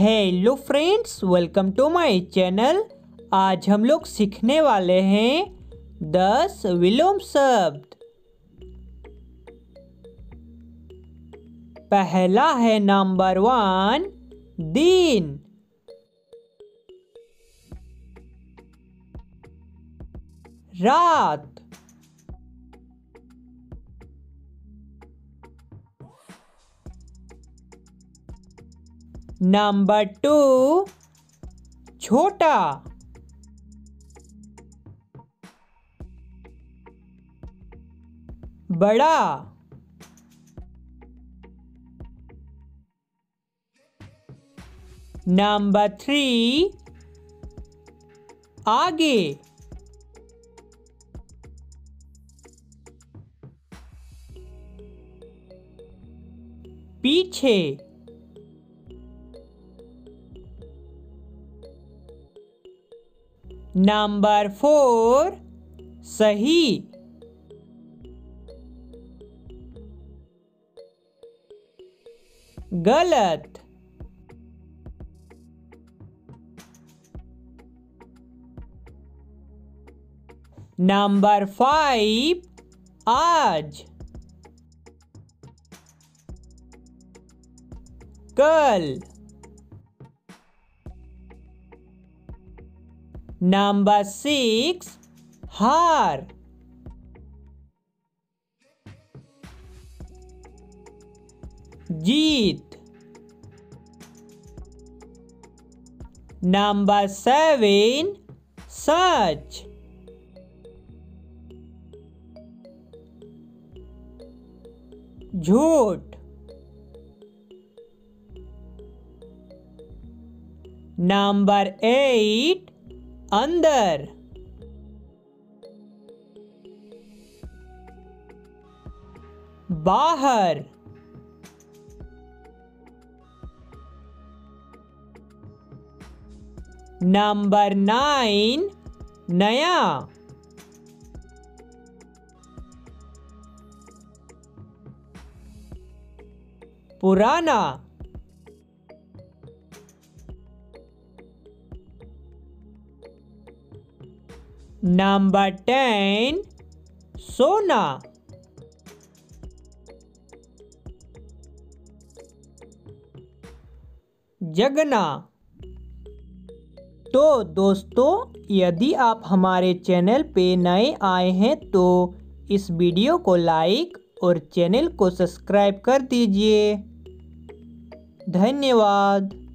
Hello friends welcome to my channel आज हम लोग सीखने वाले हैं दस विलोम शब्द। पहला है नंबर वन दिन। रात। नंबर टू छोटा। बड़ा। नंबर थ्री आगे। पीछे। नंबर फोर सही। गलत। नंबर फाइव आज। कल। नंबर सिक्स हार जीत नंबर सेवन सच झूठ नंबर एट अंदर। बाहर। नंबर नाइन नया। पुराना। नंबर टेन सोना जगना तो दोस्तों, यदि आप हमारे चैनल पे नए आए हैं तो इस वीडियो को लाइक और चैनल को सब्सक्राइब कर दीजिए। धन्यवाद।